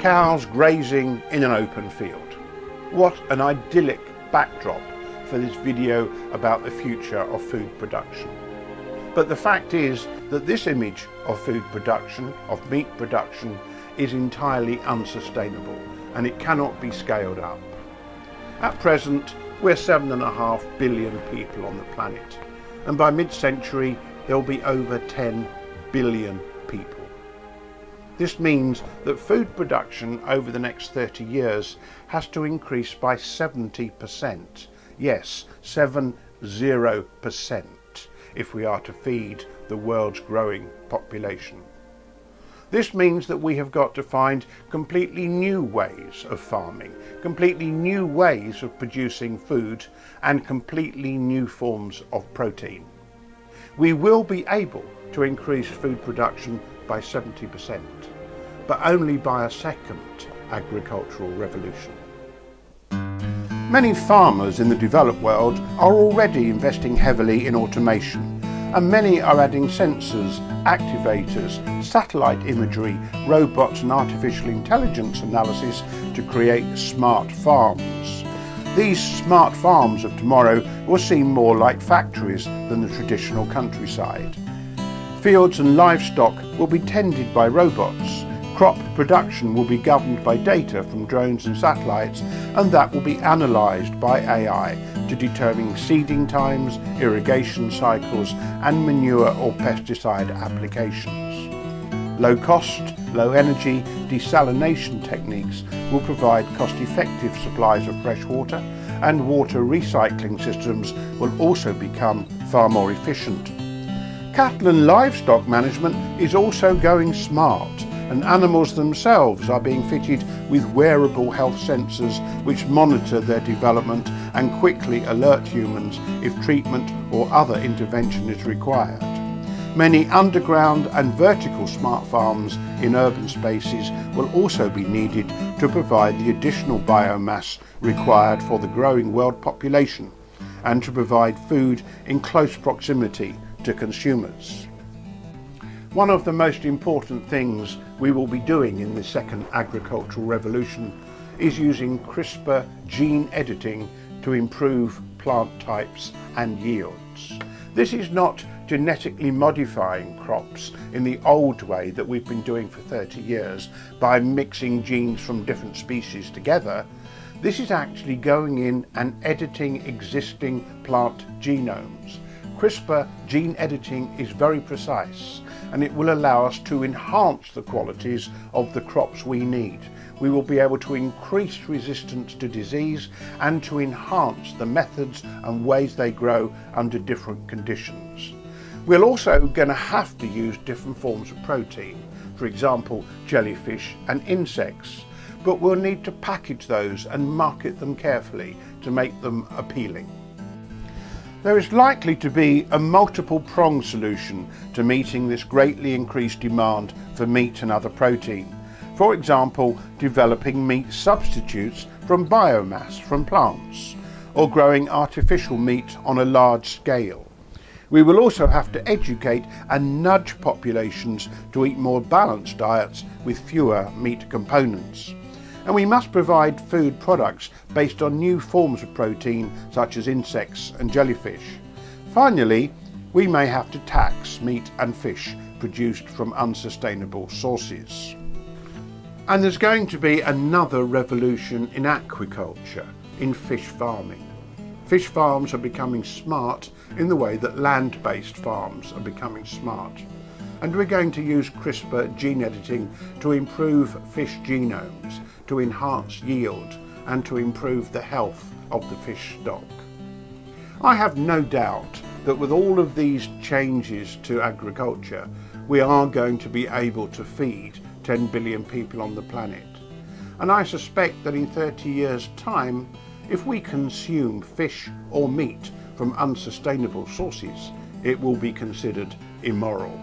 Cows grazing in an open field. What an idyllic backdrop for this video about the future of food production. But the fact is that this image of food production, of meat production, is entirely unsustainable and it cannot be scaled up. At present, we're 7.5 billion people on the planet, and by mid-century there will be over 10 billion people. This means that food production over the next 30 years has to increase by 70%. Yes, 70% if we are to feed the world's growing population. This means that we have got to find completely new ways of farming, completely new ways of producing food and completely new forms of protein. We will be able to increase food production by 70%, but only by a second agricultural revolution. Many farmers in the developed world are already investing heavily in automation and many are adding sensors, activators, satellite imagery, robots and artificial intelligence analysis to create smart farms. These smart farms of tomorrow will seem more like factories than the traditional countryside. Fields and livestock will be tended by robots. Crop production will be governed by data from drones and satellites and that will be analysed by AI to determine seeding times, irrigation cycles and manure or pesticide applications. Low cost, low energy desalination techniques will provide cost-effective supplies of fresh water and water recycling systems will also become far more efficient. Cattle and livestock management is also going smart and animals themselves are being fitted with wearable health sensors which monitor their development and quickly alert humans if treatment or other intervention is required. Many underground and vertical smart farms in urban spaces will also be needed to provide the additional biomass required for the growing world population and to provide food in close proximity to consumers. One of the most important things we will be doing in the second agricultural revolution is using CRISPR gene editing to improve plant types and yields. This is not genetically modifying crops in the old way that we've been doing for 30 years by mixing genes from different species together. This is actually going in and editing existing plant genomes. CRISPR gene editing is very precise and it will allow us to enhance the qualities of the crops we need. We will be able to increase resistance to disease and to enhance the methods and ways they grow under different conditions. We're also going to have to use different forms of protein, for example jellyfish and insects, but we'll need to package those and market them carefully to make them appealing. There is likely to be a multiple prong solution to meeting this greatly increased demand for meat and other protein. For example, developing meat substitutes from biomass from plants, or growing artificial meat on a large scale. We will also have to educate and nudge populations to eat more balanced diets with fewer meat components and we must provide food products based on new forms of protein such as insects and jellyfish. Finally, we may have to tax meat and fish produced from unsustainable sources. And there's going to be another revolution in aquaculture, in fish farming. Fish farms are becoming smart in the way that land-based farms are becoming smart. And we're going to use CRISPR gene editing to improve fish genomes to enhance yield and to improve the health of the fish stock. I have no doubt that with all of these changes to agriculture, we are going to be able to feed 10 billion people on the planet. And I suspect that in 30 years' time, if we consume fish or meat from unsustainable sources, it will be considered immoral.